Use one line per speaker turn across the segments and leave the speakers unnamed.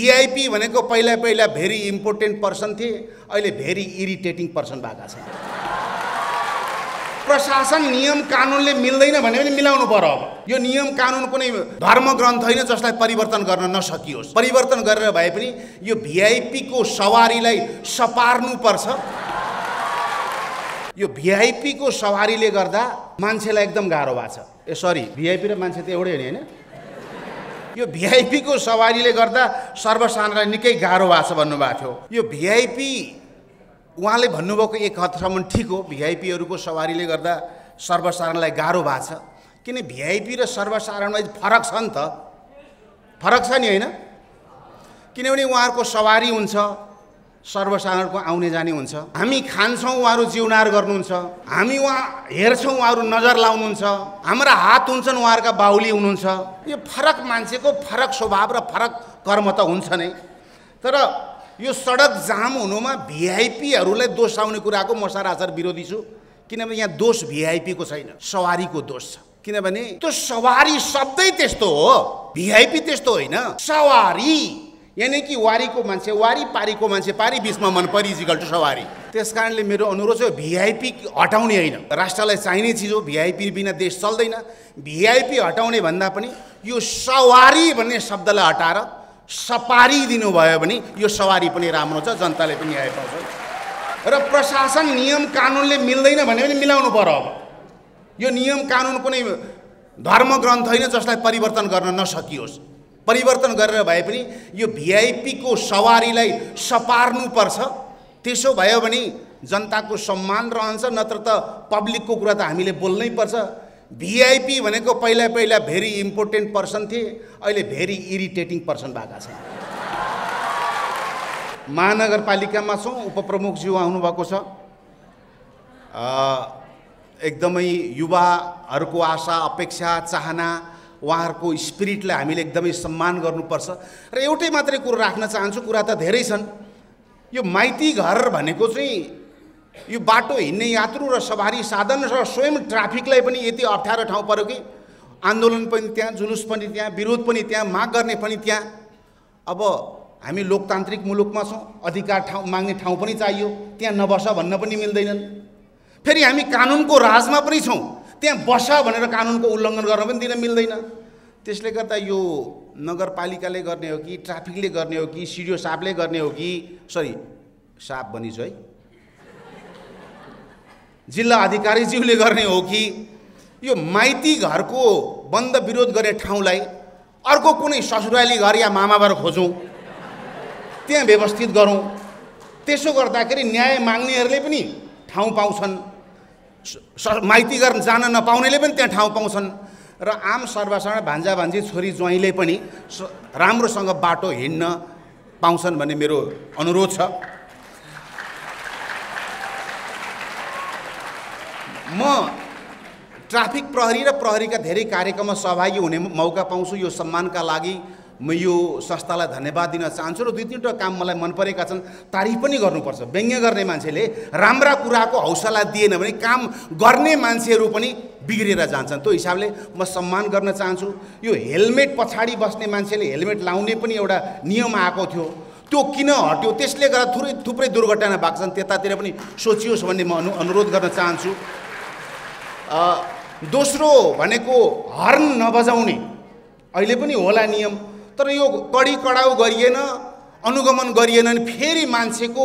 VIP भनेको पहिला पहिला भेरी इम्पोर्टेन्ट पर्सन थिए अहिले भेरी इरिटेटिङ पर्सन भएका छन्। प्रशासन नियम कानुनले मिल्दैन भने पनि मिलाउनु पर्यो अब। यो नियम कानुन कुनै धर्म ग्रन्थ होइन जसलाई परिवर्तन गर्न नसकियोस्। परिवर्तन गरेर भए पनि यो भिआइपीको सवारीलाई सपार्नुपर्छ। यो भिआइपीको सवारीले गर्दा मान्छेलाई एकदम गाह्रो भएको छ। ए सरी भिआइपी र मान्छे त एउटै नि होइन। यो भिआइपीको सवारीले गर्दा सर्वसाधारणलाई निकै गाह्रो भएको छ भन्नुभएको थियो। यो भिआइपी उहाँले भन्नुभएको एक हदसम्म ठिक हो। भिआइपीहरूको सवारीले गर्दा सर्वसाधारणलाई गाह्रो भएको छ। किन भिआइपी र सर्वसाधारणमा फरक छ नि त? फरक छ नि होइन? किनभने उहाँहरूको सवारी हुन्छ सर्वसाधारणको आउने जाने हुन्छ। हामी खान्छौँ उहाँहरू जिउनार गर्नुहुन्छ। हामी उहाँ हेर्छौँ उहाँहरू नजर लाउनुहुन्छ। हाम्रा हात हुन्छन् उहाँहरूका बाहुली हुनुहुन्छ। यो फरक मान्छेको फरक स्वभाव र फरक कर्म त हुन्छ नै। तर यो सडक जाम हुनुमा भिआइपीहरूलाई दोष आउने कुराको म सरासर विरोधी छु। किनभने यहाँ दोष भिआइपीको छैन सवारीको दोष छ। किनभने त्यो सवारी शब्दै त्यस्तो हो भिआइपी त्यस्तो होइन। सवारी यानि कि वारीको मान्छे वारी पारीको मान्छे पारी बिचमा मन परिजिकल टु सवारी। त्यस कारणले मेरो अनुरोध चाहिँ भिआइपी हटाउने होइन। राष्ट्रलाई चाहिने चिज हो भिआइपी बिना देश चल्दैन। भिआइपी हटाउने भन्दा पनि यो सवारी भन्ने शब्दलाई हटाएर सपारी दिनुभयो भने यो सवारी पनि राम्रो छ जनताले पनि न्याय पाउँछ। र प्रशासन नियम कानुनले मिल्दैन भने पनि मिलाउनु पर्यो अब। यो नियम कानुन कुनै धर्म ग्रन्थ होइन जसलाई परिवर्तन गर्न नसकियोस्। परिवर्तन गरेर भए पनि यो भिआइपीको सवारीलाई सपार्नुपर्छ। त्यसो भयो भने जनताको सम्मान रहन्छ नत्र त पब्लिकको कुरा त हामीले बोल्नै पर्छ। भिआइपी भनेको पहिला पहिला भेरी इम्पोर्टेन्ट पर्सन थिए अहिले भेरी इरिटेटिङ पर्सन भएका छन्। महानगरपालिकामा छौँ उपप्रमुखज्यू आउनुभएको छ। एकदमै युवाहरूको आशा अपेक्षा चाहना उहाँहरूको स्पिरिटलाई हामीले एकदमै सम्मान गर्नुपर्छ। र एउटै मात्रै कुरो राख्न चाहन्छु कुरा त धेरै छन्। यो माइती घर भनेको चाहिँ यो बाटो हिँड्ने यात्रु र सवारी साधन र स्वयं ट्राफिकलाई पनि यति अप्ठ्यारो ठाउँ पऱ्यो कि आन्दोलन पनि त्यहाँ जुलुस पनि त्यहाँ विरोध पनि त्यहाँ माग गर्ने पनि त्यहाँ। अब हामी लोकतान्त्रिक मुलुकमा छौँ अधिकार ठाउँ माग्ने ठाउँ पनि चाहियो त्यहाँ नबस भन्न पनि मिल्दैनन्। फेरि हामी कानुनको राजमा पनि छौँ। त्यहाँ बस भनेर कानुनको उल्लङ्घन गर्न पनि दिन मिल्दैन। त्यसले गर्दा यो नगरपालिकाले गर्ने हो कि ट्राफिकले गर्ने हो कि सिडिओ साहबले गर्ने हो कि सरी साहब भनिछु है। जिल्ला अधिकारीज्यूले गर्ने हो कि यो माइती घरको बन्द विरोध गर्ने ठाउँलाई अर्को कुनै ससुराली घर या मामाबाट खोजौँ त्यहाँ व्यवस्थित गरौँ। त्यसो गर्दाखेरि न्याय माग्नेहरूले पनि ठाउँ पाउँछन्। माइती घर जान नपाउनेले पनि त्यहाँ ठाउँ पाउँछन्। र आम सर्वसाधारण भान्जा भान्जी छोरी ज्वाइँले पनि राम्रोसँग बाटो हिँड्न पाउँछन् भन्ने मेरो अनुरोध छ। म ट्राफिक प्रहरी र प्रहरीका धेरै कार्यक्रममा सहभागी हुने मौका पाउँछु यो सम्मानका लागि म यो संस्थालाई धन्यवाद दिन चाहन्छु र दुई तिनवटा काम मलाई मन परेका छन् तारिफ पनि गर्नुपर्छ। व्यङ्ग्य गर्ने मान्छेले राम्रा कुराको हौसला दिएन भने काम गर्ने मान्छेहरू पनि बिग्रिएर जान्छन्। त्यो हिसाबले म सम्मान गर्न चाहन्छु। यो हेलमेट पछाडि बस्ने मान्छेले हेलमेट लाउने पनि एउटा नियम आएको थियो। त्यो किन हट्यो? त्यसले गर्दा थुप्रै थुप्रै दुर्घटना भएको छन्। त्यतातिर पनि सोचियोस् भन्ने म अनु अनुरोध गर्न चाहन्छु। दोस्रो भनेको हर्न नबजाउने। अहिले पनि होला नियम। तर यो कडी कडाउ गरिएन अनुगमन गरिएन भने फेरि मान्छेको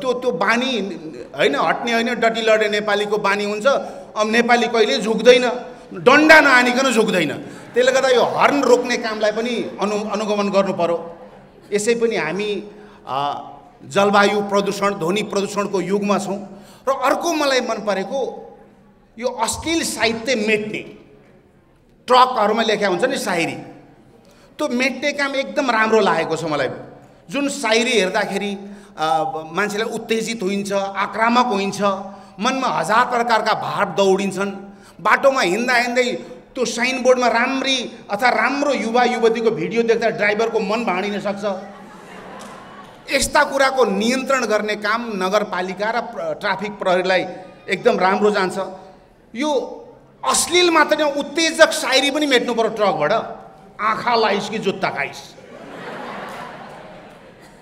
त्यो त्यो बानी होइन हट्ने होइन डटी लडे नेपालीको बानी हुन्छ। अब नेपाली कहिले झुक्दैन डन्डा नआनिकन झुक्दैन। त्यसले गर्दा यो हर्न रोक्ने कामलाई पनि अनु अनुगमन गर्नु पऱ्यो यसै पनि हामी जलवायु प्रदूषण ध्वनि प्रदूषणको युगमा छौँ। र अर्को मलाई मन परेको यो अश्लील साहित्य मेट्ने। ट्रकहरूमा लेखा हुन्छ नि सायरी त्यो मेट्ने काम एकदम राम्रो लागेको छ मलाई। जुन सायरी हेर्दाखेरि मान्छेलाई उत्तेजित होइन्छ आक्रामक होइन्छ मनमा हजार प्रकारका भाव दौडिन्छन् बाटोमा हिँड्दा हिँड्दै त्यो साइन बोर्डमा राम्री अथवा राम्रो युवा युवतीको भिडियो देख्दा ड्राइभरको मन भाँडिन सक्छ। यस्ता कुराको नियन्त्रण गर्ने काम नगरपालिका र ट्राफिक प्रहरीलाई एकदम राम्रो जान्छ। यो अश्लील मात्र उत्तेजक सायरी पनि मेट्नु पऱ्यो ट्रकबाट। आँखा लाइस् कि जुत्ता खाइस्?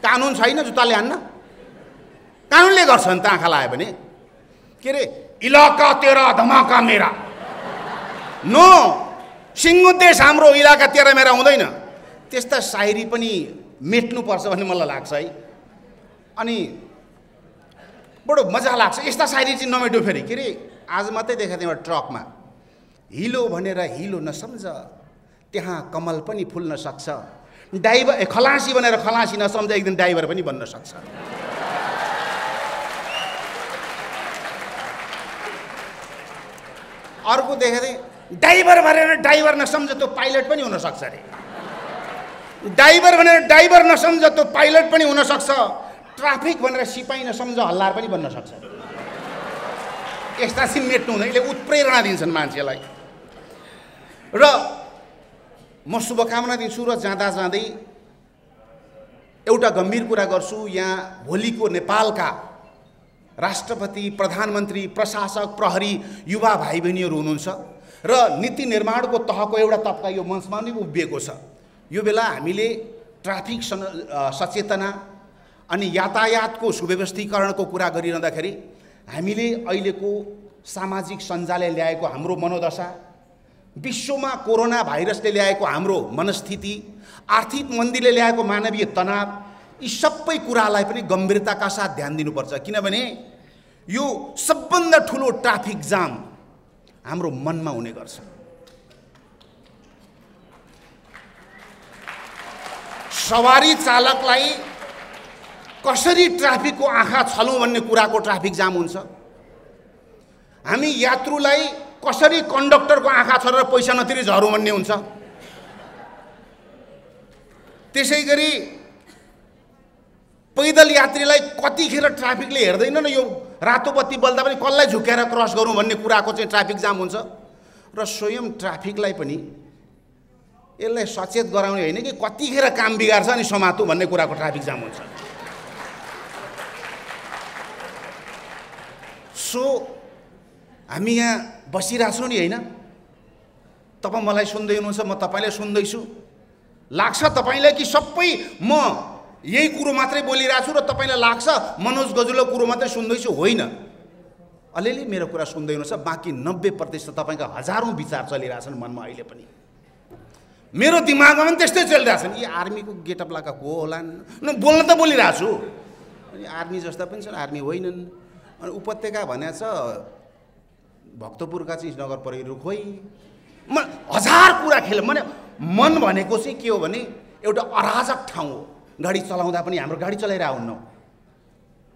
कानुन छैन जुत्ताले हान्न? कानुनले गर्छ नि त आँखा लगायो भने। के अरे इलाका तेरा धमाका मेरा। नो सिङ्गो देश हाम्रो इलाका तेरा मेरा हुँदैन। त्यस्ता सायरी पनि मेट्नुपर्छ भन्ने मलाई लाग्छ है। अनि बडो मजा लाग्छ। यस्ता सायरी चाहिँ नमेटो फेरि। के अरे आज मात्रै देखाएको थिएँ एउटा ट्रकमा। हिलो भनेर हिलो नसम्झ। त्यहाँ कमल पनि फुल्न सक्छ। डाइभर खलासी भनेर खलासी नसम्झ एक दिन ड्राइभर पनि बन्न सक्छ। अर्को थिएँ ड्राइभर भनेर ड्राइभर नसम्झ त्यो पाइलट पनि हुनसक्छ अरे। ड्राइभर भनेर ड्राइभर नसम्झ त्यो पाइलट पनि हुनसक्छ ट्राफिक भनेर सिपाही नसम्झ हल्लार पनि बन्न सक्छ। यस्ता चाहिँ मेट्नु हुँदैन। यसले उत्प्रेरणा दिन्छन् मान्छेलाई। र म शुभकामना दिन्छु र जाँदा जाँदै एउटा गम्भीर कुरा गर्छु। यहाँ भोलिको नेपालका राष्ट्रपति प्रधानमन्त्री प्रशासक प्रहरी युवा भाइ बहिनीहरू हुनुहुन्छ र नीति निर्माणको तहको एउटा तबका यो मञ्चमा नै उभिएको छ। यो बेला हामीले ट्राफिक सचेतना अनि यातायातको सुव्यवस्थीकरणको कुरा गरिरहँदाखेरि हामीले अहिलेको सामाजिक सञ्जालले ल्याएको हाम्रो मनोदशा विश्वमा कोरोना भाइरसले ल्याएको हाम्रो मनस्थिति आर्थिक मन्दीले ल्याएको मानवीय तनाव यी सबै कुरालाई पनि गम्भीरताका साथ ध्यान दिनुपर्छ। किनभने यो सबभन्दा ठुलो ट्राफिक जाम हाम्रो मनमा हुने गर्छ। सवारी चालकलाई कसरी ट्राफिकको आँखा छलौँ भन्ने कुराको ट्राफिक जाम हुन्छ? हामी यात्रुलाई कसरी कन्डक्टरको आँखा छरेर पैसा नतिरी झरौँ भन्ने हुन्छ? त्यसै गरी पैदल यात्रीलाई कतिखेर ट्राफिकले हेर्दैन न यो रातो बत्ती बल्दा पनि कसलाई झुक्याएर क्रस गरौँ भन्ने कुराको चाहिँ ट्राफिक जाम हुन्छ। र स्वयं ट्राफिकलाई पनि यसलाई सचेत गराउने होइन कि कतिखेर काम बिगार्छ अनि समातु भन्ने कुराको ट्राफिक जाम हुन्छ। सो हामी यहाँ बसिरहेछौँ नि होइन? तपाईँ मलाई सुन्दै हुनुहुन्छ म तपाईँलाई सुन्दैछु। लाग्छ तपाईँलाई कि सबै म यही कुरो मात्रै बोलिरहेको छु र तपाईँलाई लाग्छ मनोज गजुलो कुरो मात्रै सुन्दैछु? होइन। अलिअलि मेरो कुरा सुन्दै हुनुहुन्छ बाँकी नब्बे प्रतिशत तपाईँका हजारौँ विचार चलिरहेछन् मनमा अहिले पनि। मेरो दिमागमा पनि त्यस्तै चलिरहेछन्। यी आर्मीको गेटअप लगाएको को होला? न बोल्न त बोलिरहेको छु अनि आर्मी जस्ता पनि छन् आर्मी होइनन्। अनि उपत्यका भनेको छ भक्तपुरका चाहिँ नगर परिहरू खोइ। म हजार कुरा खेल मैले मन भनेको चाहिँ के हो भने एउटा अराजक ठाउँ हो। गाडी चलाउँदा पनि हाम्रो गाडी आउनु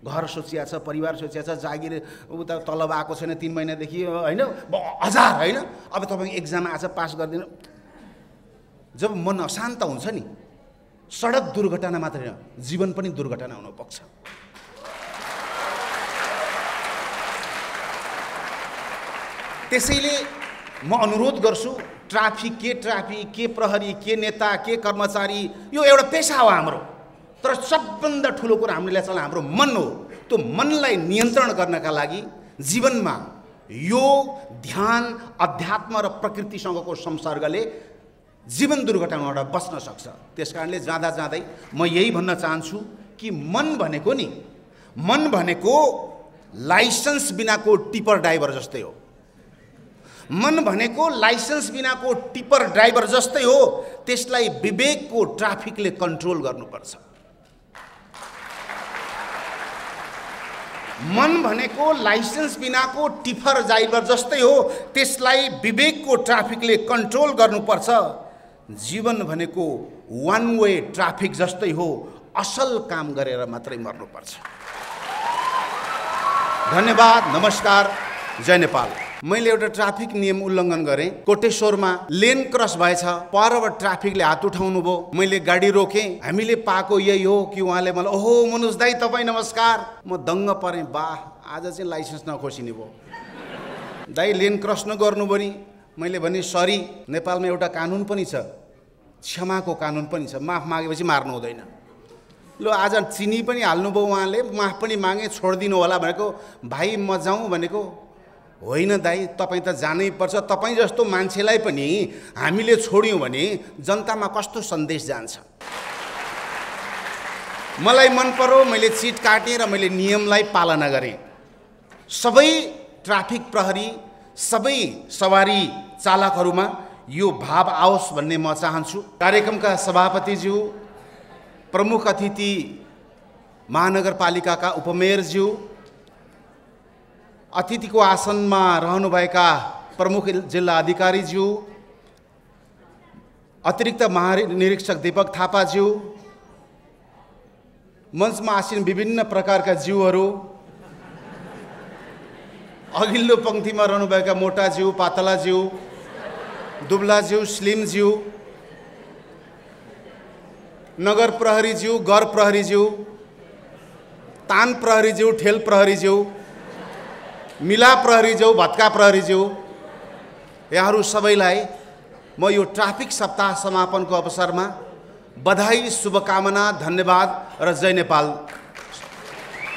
घर सोचिया छ परिवार सोचिया छ जागिर उता तलब आएको छैन तिन महिनादेखि होइन? हजार होइन? अब तपाईँको एक्जाम आज पास गरिदिनु। जब मन अशान्त हुन्छ नि सडक दुर्घटना मात्रै होइन जीवन पनि दुर्घटना हुन त्यसैले म अनुरोध गर्छु ट्राफिक के ट्राफिक के प्रहरी के नेता के कर्मचारी यो एउटा पेसा हो हाम्रो। तर सबभन्दा ठुलो कुरो हामीले चल्न हाम्रो मन हो। त्यो मनलाई नियन्त्रण गर्नका लागि जीवनमा योग ध्यान अध्यात्म र प्रकृतिसँगको संसर्गले जीवन दुर्घटनाबाट बच्न सक्छ। त्यस कारणले जाँदा जाँदै म यही भन्न चाहन्छु कि मन भनेको नि मन भनेको लाइसेन्स बिनाको टिपर ड्राइभर जस्तै हो। मन भनेको लाइसेन्स बिनाको टिपर ड्राइभर जस्तै हो त्यसलाई विवेकको ट्राफिकले कन्ट्रोल गर्नुपर्छ। मन भनेको लाइसेन्स बिनाको टिफर ड्राइभर जस्तै हो त्यसलाई विवेकको ट्राफिकले कन्ट्रोल गर्नुपर्छ। जीवन भनेको वान वे ट्राफिक जस्तै हो असल काम गरेर मात्रै मर्नुपर्छ। धन्यवाद नमस्कार जय नेपाल। मैले एउटा ट्राफिक नियम उल्लङ्घन गरेँ। कोटेश्वरमा लेन क्रस भएछ। परबाट ट्राफिकले हात उठाउनु भयो। मैले गाडी रोकेँ। हामीले पाएको यही हो कि उहाँले मलाई ओहो मनोज दाई तपाईँ नमस्कार। म दङ्ग परेँ। बा आज चाहिँ लाइसेन्स नखोसिने भयो। दाई लेन क्रस नगर्नु नि मैले भने सरी नेपालमा एउटा कानुन पनि छ। क्षमाको कानुन पनि छ। माफ मागेपछि मार्नु हुँदैन। ल आज चिनी पनि हाल्नुभयो उहाँले। माफ पनि मागेँ छोडिदिनु होला भनेको भाइ म जाउँ भनेको होइन दाई तपाईँ त जानै पर्छ तपाईँ जस्तो मान्छेलाई पनि हामीले छोड्यौँ भने जनतामा कस्तो सन्देश जान्छ। मलाई मन पर्यो मैले चिट काटेँ र मैले नियमलाई पालना गरेँ। सबै ट्राफिक प्रहरी सबै सवारी चालकहरूमा यो भाव आओस् भन्ने म चाहन्छु। कार्यक्रमका सभापतिज्यू प्रमुख अतिथि महानगरपालिकाका उपमेयरज्यू अतिथिको आसनमा रहनुभएका प्रमुख जिल्ला अधिकारीज्यू अतिरिक्त महानिरीक्षक दीपक थापाज्यू मञ्चमा आसिन विभिन्न प्रकारका जीवहरू अघिल्लो पङ्क्तिमा रहनुभएका मोटा जिउ पातला जिउ दुब्ला जिउ स्लिम जिउ नगर प्रहरी जिउ गर प्रहरी जिउ तान प्रहरी जिउ ठेल प्रहरी जिउ मिला प्रहरी जिउ भत्का प्रहरी जिउ यहाँहरू सबैलाई म यो ट्राफिक सप्ताह समापनको अवसरमा बधाई शुभकामना धन्यवाद र जय नेपाल।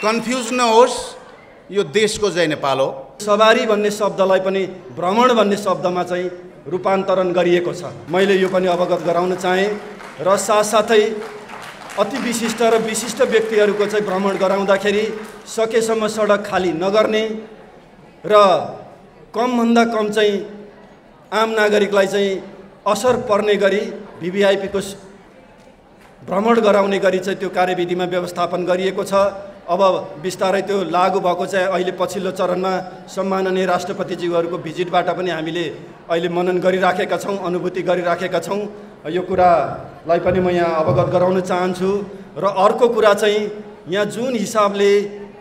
कन्फ्युज नहोस् यो देशको जय नेपाल हो।
सवारी भन्ने शब्दलाई पनि भ्रमण भन्ने शब्दमा चाहिँ रूपान्तरण गरिएको छ। मैले यो पनि अवगत गराउन चाहेँ र साथसाथै अति विशिष्ट र विशिष्ट व्यक्तिहरूको चाहिँ भ्रमण गराउँदाखेरि सकेसम्म सडक खाली नगर्ने र कमभन्दा कम चाहिँ आम नागरिकलाई चाहिँ असर पर्ने गरी भिभिआइपीको भ्रमण गराउने गरी चाहिँ त्यो कार्यविधिमा व्यवस्थापन गरिएको छ। अब बिस्तारै त्यो लागु भएको चाहिँ अहिले पछिल्लो चरणमा सम्माननीय राष्ट्रपतिज्यूहरूको भिजिटबाट पनि हामीले अहिले मनन गरिराखेका छौँ अनुभूति गरिराखेका छौँ। यो कुरालाई पनि म यहाँ अवगत गराउन चाहन्छु। र अर्को कुरा चाहिँ यहाँ जुन हिसाबले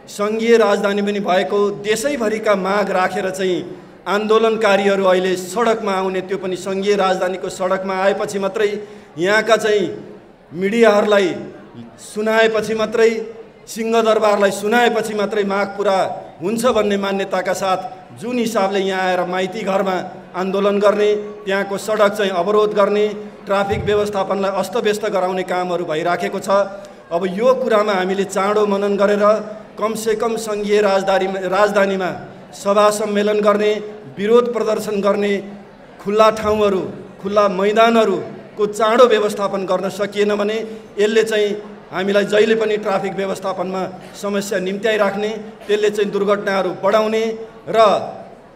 सङ्घीय राजधानी पनि भएको देशैभरिका माग राखेर चाहिँ आन्दोलनकारीहरू अहिले सडकमा आउने त्यो पनि सङ्घीय राजधानीको सडकमा आएपछि मात्रै यहाँका चाहिँ मिडियाहरूलाई सुनाएपछि मात्रै सिंहदरबारलाई सुनाएपछि मात्रै माग पुरा हुन्छ भन्ने मान्यताका साथ जुन हिसाबले यहाँ आएर माइती घरमा आन्दोलन गर्ने त्यहाँको सडक चाहिँ अवरोध गर्ने ट्राफिक व्यवस्थापनलाई अस्तव्यस्त गराउने कामहरू भइराखेको छ। अब यो कुरामा हामीले चाँडो मनन गरेर कमसेकम सङ्घीय राजधानी राजधानीमा सभा सम्मेलन गर्ने विरोध प्रदर्शन गर्ने खुल्ला ठाउँहरू खुल्ला मैदानहरूको चाँडो व्यवस्थापन गर्न सकिएन भने यसले चाहिँ हामीलाई जहिले पनि ट्राफिक व्यवस्थापनमा समस्या निम्त्याइराख्ने त्यसले चाहिँ दुर्घटनाहरू बढाउने र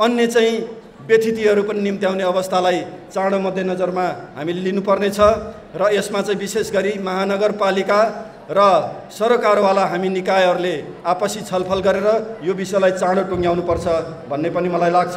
अन्य चाहिँ व्यथितिहरू पनि निम्त्याउने अवस्थालाई चाँडो मध्यनजरमा हामीले लिनुपर्नेछ र यसमा चाहिँ विशेष गरी महानगरपालिका र सरकारवाला हामी निकायहरूले आपसी छलफल गरेर यो विषयलाई चाँडो टुङ्ग्याउनुपर्छ भन्ने पनि मलाई लाग्छ।